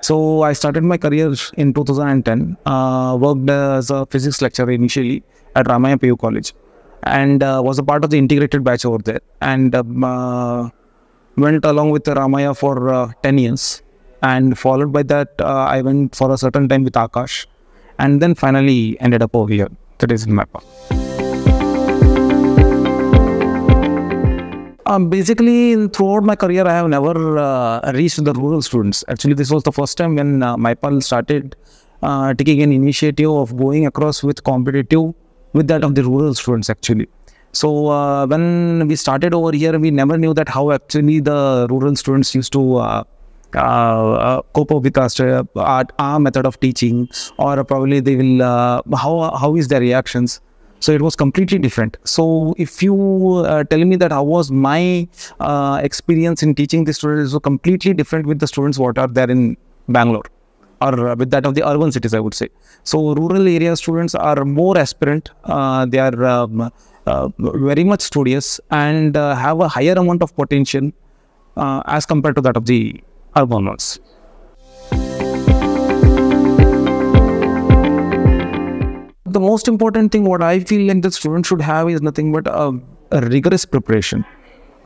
So I started my career in 2010. Uh, worked as a physics lecturer initially at Ramaiah PU College, and uh, was a part of the integrated batch over there. And um, uh, went along with Ramaya for uh, 10 years, and followed by that uh, I went for a certain time with Aakash, and then finally ended up over here. That is in my path. Um, basically, throughout my career, I have never uh, reached the rural students. Actually, this was the first time when uh, MyPal started uh, taking an initiative of going across with competitive with that of the rural students. Actually, so uh, when we started over here, we never knew that how actually the rural students used to. Uh, uh, uh, cope up with uh, our, our method of teaching, or probably they will uh, how how is their reactions so it was completely different. So if you uh, tell me that how was my uh, experience in teaching the students so completely different with the students what are there in bangalore or uh, with that of the urban cities i would say. So rural area students are more aspirant uh, they are um, uh, very much studious and uh, have a higher amount of potential as compared to that of the urban ones the most important thing what i feel like the student should have is nothing but a, a rigorous preparation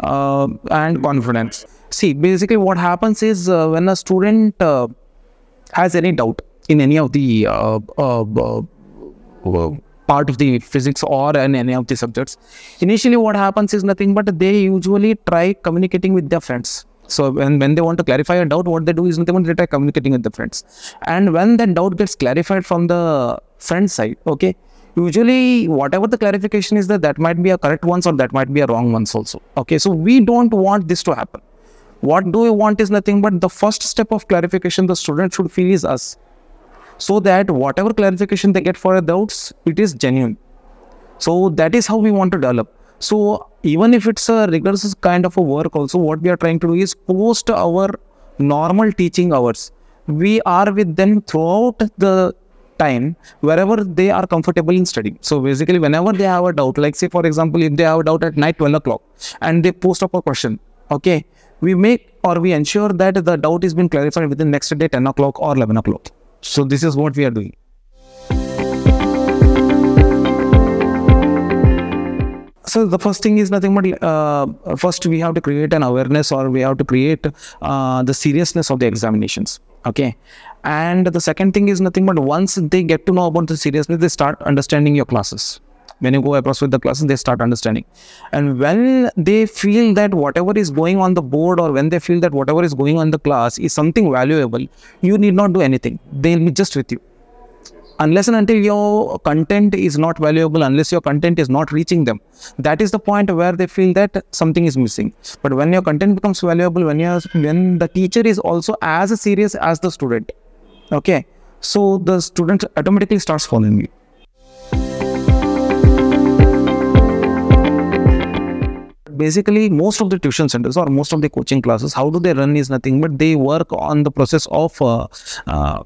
uh, and confidence. See basically what happens is uh, when a student uh, has any doubt in any of the uh, uh, uh, part of the physics or in any of the subjects initially what happens is nothing but they usually try communicating with their friends. So when, when they want to clarify a doubt what they do is nothing but they try communicating with the friends. And when that doubt gets clarified from the friend side okay? Usually whatever the clarification is that that might be a correct ones or that might be a wrong ones also okay? So we don't want this to happen. What do we want is nothing but the first step of clarification the student should feel is us. So that whatever clarification they get for their doubts it is genuine. So that is how we want to develop. So even if it's a rigorous kind of a work also what we are trying to do is post our normal teaching hours. We are with them throughout the time wherever they are comfortable in studying. So basically whenever they have a doubt like say for example if they have a doubt at night 12 o'clock and they post up a question okay we make or we ensure that the doubt is been clarified within next day 10 o'clock or 11 o'clock. So this is what we are doing. So the first thing is nothing but uh, first we have to create an awareness or we have to create uh, the seriousness of the examinations okay. And the second thing is nothing but once they get to know about the seriousness they start understanding your classes. When you go across with the classes they start understanding. And when they feel that whatever is going on the board or when they feel that whatever is going on the class is something valuable you need not do anything. They'll be just with you unless and until your content is not valuable unless your content is not reaching them. That is the point where they feel that something is missing. But when your content becomes valuable when you when the teacher is also as serious as the student okay? So the student automatically starts following you. Basically most of the tuition centers or most of the coaching classes how do they run is nothing but they work on the process of uh, uh,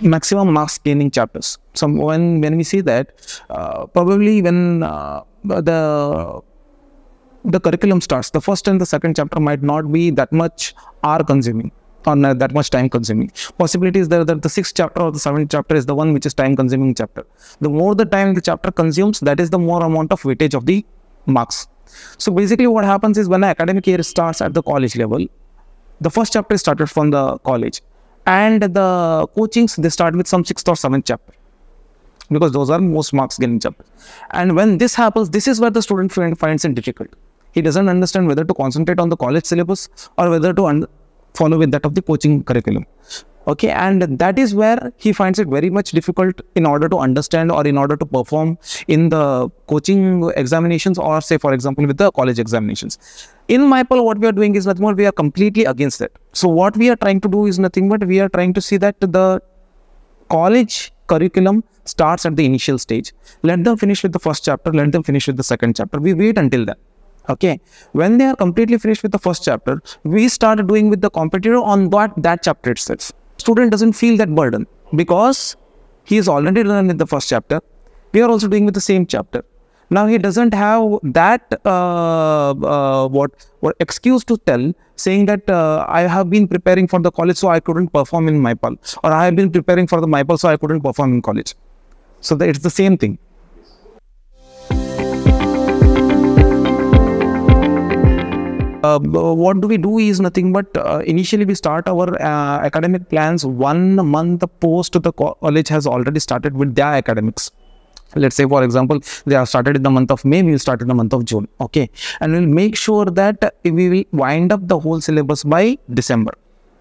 maximum marks gaining chapters. So when when we see that uh, probably when uh, the the curriculum starts the first and the second chapter might not be that much hour consuming or not that much time consuming. Possibility is there that the sixth chapter or the seventh chapter is the one which is time consuming chapter. The more the time the chapter consumes that is the more amount of weightage of the marks. So basically what happens is when academic year starts at the college level the first chapter is started from the college and the coachings they start with some sixth or seventh chapter. Because those are most marks getting chapters and when this happens this is where the student find, finds it difficult. He doesn't understand whether to concentrate on the college syllabus or whether to follow with that of the coaching curriculum okay and that is where he finds it very much difficult in order to understand or in order to perform in the coaching examinations or say for example with the college examinations. In mypal what we are doing is nothing more we are completely against that so what we are trying to do is nothing but we are trying to see that the college curriculum starts at the initial stage. Let them finish with the first chapter let them finish with the second chapter. We wait until then. Okay when they are completely finished with the first chapter we start doing with the competitor on what that chapter itself student doesn't feel that burden because he is already done in the first chapter we are also doing with the same chapter Now he doesn't have that uh, uh, what what excuse to tell, saying that uh, I have been preparing for the college, so I couldn't perform in myPAL, or I have been preparing for the myPAL, so I couldn't perform in college. So that it's the same thing. Uh, what do we do is nothing but uh, initially we start our uh, academic plans one month post the college has already started with their academics. Let's say for example they have started in the month of may we will start in the month of june okay? And we'll make sure that we will wind up the whole syllabus by december.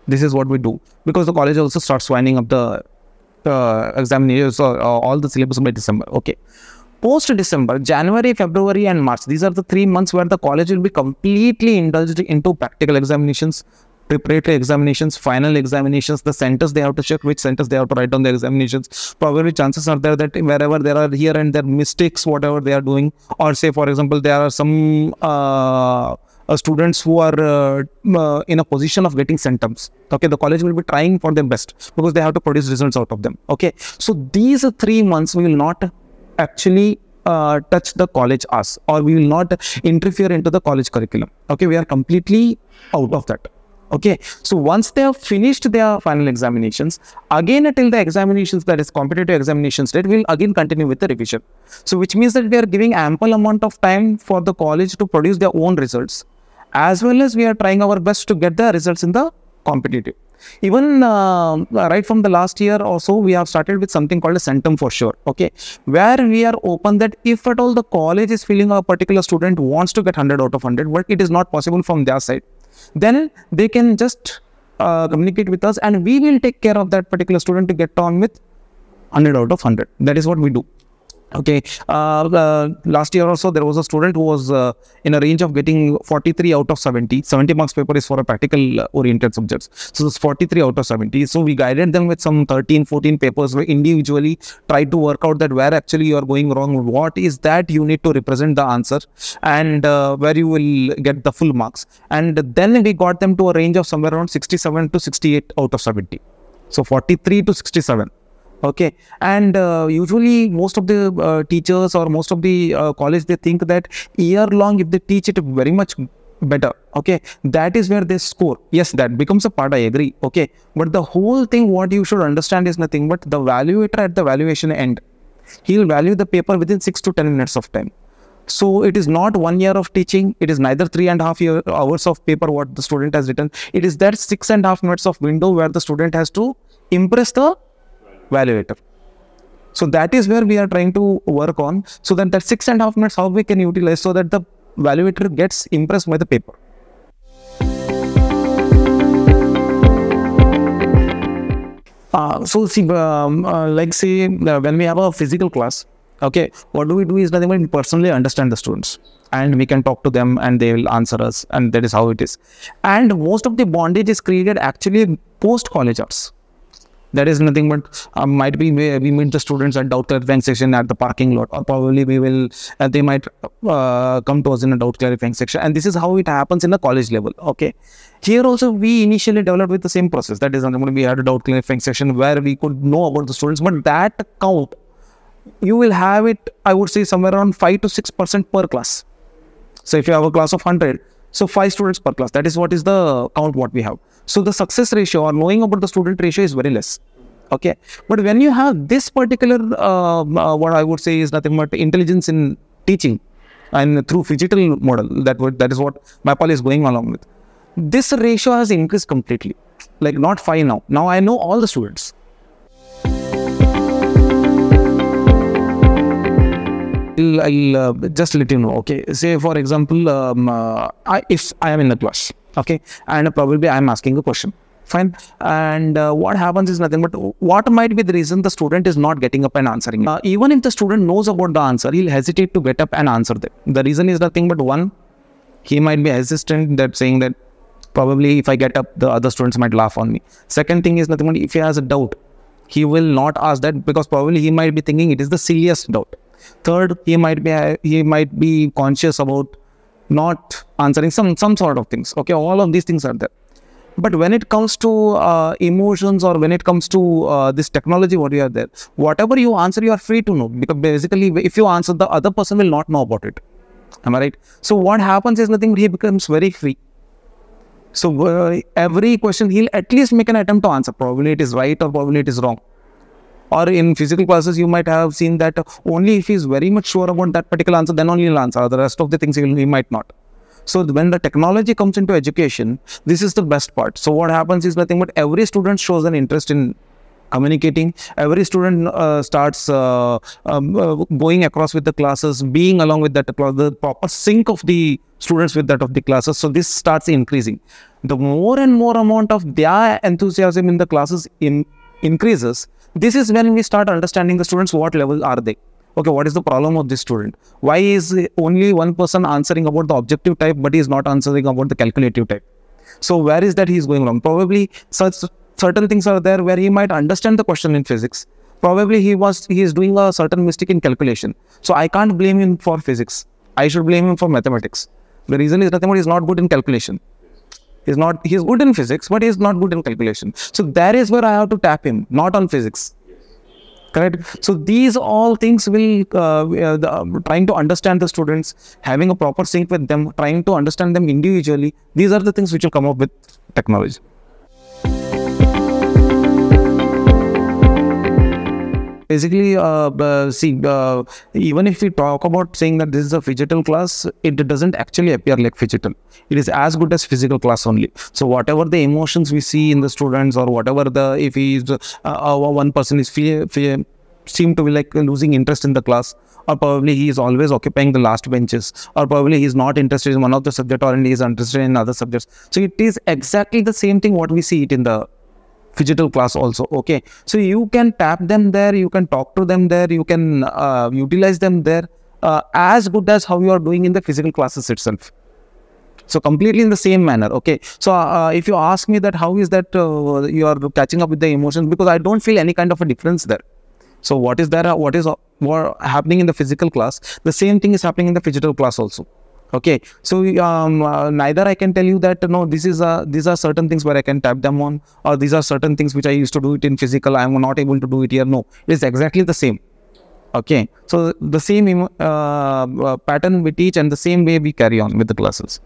This is what we do because the college also starts winding up the uh, examinations or all the syllabus by december okay post December, January, February, and March, these are the three months where the college will be completely indulged into practical examinations, preparatory examinations, final examinations, the centers they have to check, which centers they have to write down their examinations. Probably chances are there that wherever there are here and there mistakes, whatever they are doing, or say, for example, there are some uh, uh, students who are uh, uh, in a position of getting centums okay the college will be trying for their best because they have to produce results out of them okay so these three months we will not actually uh, touch the college us or we will not interfere into the college curriculum. Okay we are completely out of that. Okay so once they have finished their final examinations again until the examinations that is competitive examinations date will again continue with the revision. So which means that we are giving ample amount of time for the college to produce their own results as well as we are trying our best to get the results in the competitive even uh, right from the last year or so, we have started with something called a centum for sure. Okay, where we are open that if at all the college is feeling a particular student wants to get 100 out of 100, but it is not possible from their side, then they can just uh, communicate with us and we will take care of that particular student to get on with 100 out of 100. That is what we do okay uh, uh, last year also there was a student who was uh, in a range of getting 43 out of 70 70 marks paper is for a practical uh, oriented subjects. So it's 43 out of 70 so we guided them with some 13 14 papers where individually tried to work out that where actually you are going wrong. What is that you need to represent the answer and uh, where you will get the full marks. And then we got them to a range of somewhere around 67 to 68 out of 70 so 43 to 67 okay. And uh, usually most of the uh, teachers or most of the uh, college they think that year long if they teach it very much better okay that is where they score. Yes that becomes a part i agree okay. But the whole thing what you should understand is nothing but the valuator at the valuation end he'll value the paper within 6 to 10 minutes of time. So it is not one year of teaching it is neither three and a half year, hours of paper what the student has written. It is that six and a half minutes of window where the student has to impress the valuator. So that is where we are trying to work on so that that six and a half minutes how we can utilize so that the valuator gets impressed by the paper. Uh, so see, um, uh, like say uh, when we have a physical class, okay, what do we do is nothing but personally understand the students and we can talk to them and they will answer us and that is how it is. And most of the bondage is created actually post college hours that is nothing but uh, might be we meet the students at doubt clarifying section at the parking lot or probably we will uh, they might uh, come to us in a doubt clarifying section. And this is how it happens in the college level okay? Here also we initially developed with the same process. That is nothing we had a doubt clarifying section where we could know about the students but that count you will have it i would say somewhere around 5 to 6 percent per class. So if you have a class of 100 so five students per class that is what is the count what we have so the success ratio or knowing about the student ratio is very less. Okay. But when you have this particular, uh, uh, what I would say is nothing but intelligence in teaching and through digital model, that would, that is what myPAL is going along with. This ratio has increased completely. Like not five now. Now I know all the students. I'll, I'll uh, just let you know. Okay. Say for example, um, uh, I, if I am in the class okay? And probably i'm asking a question. Fine. And uh, what happens is nothing but what might be the reason the student is not getting up and answering uh, even if the student knows about the answer he'll hesitate to get up and answer them the reason is nothing but one he might be hesitant that saying that probably if i get up the other students might laugh on me. Second thing is nothing but if he has a doubt he will not ask that because probably he might be thinking it is the silliest doubt third he might be he might be conscious about not answering some some sort of things. Okay all of these things are there. But when it comes to uh, emotions or when it comes to uh, this technology what you are there whatever you answer you are free to know. Because basically if you answer the other person will not know about it. Am i right? So what happens is nothing he becomes very free. So uh, every question he'll at least make an attempt to answer. Probably it is right or probably it is wrong or in physical classes you might have seen that only if he's very much sure about that particular answer then only he'll answer. The rest of the things he, he might not. So when the technology comes into education this is the best part. So what happens is nothing but every student shows an interest in communicating. Every student uh, starts uh, um, uh, going across with the classes being along with that the proper sync of the students with that of the classes. So this starts increasing. The more and more amount of their enthusiasm in the classes in, increases this is when we start understanding the students what level are they? Okay what is the problem of this student? Why is only one person answering about the objective type but he is not answering about the calculative type? So where is that he is going wrong? Probably such certain things are there where he might understand the question in physics. Probably he was he is doing a certain mistake in calculation. So i can't blame him for physics. I should blame him for mathematics. The reason is but he's not good in calculation he's not he's good in physics but he's not good in calculation. So that is where i have to tap him not on physics. Correct? So these all things will uh, uh, the, uh, trying to understand the students having a proper sync with them trying to understand them individually these are the things which will come up with technology basically uh, uh, see uh, even if we talk about saying that this is a phygital class it doesn't actually appear like phygital. It is as good as physical class only. So whatever the emotions we see in the students or whatever the if he is uh, one person is fear, fear, seem to be like losing interest in the class or probably he is always occupying the last benches or probably he is not interested in one of the subject or he is interested in other subjects. So it is exactly the same thing what we see it in the phygital class also okay? So you can tap them there you can talk to them there you can uh, utilize them there uh, as good as how you are doing in the physical classes itself. So completely in the same manner okay? So uh, if you ask me that how is that uh, you are catching up with the emotions because i don't feel any kind of a difference there. So what is there what is what happening in the physical class? The same thing is happening in the phygital class also okay so um, uh, neither i can tell you that no this is uh, these are certain things where i can tap them on or these are certain things which i used to do it in physical i am not able to do it here no. It's exactly the same. Okay so the same uh, uh, pattern we teach and the same way we carry on with the classes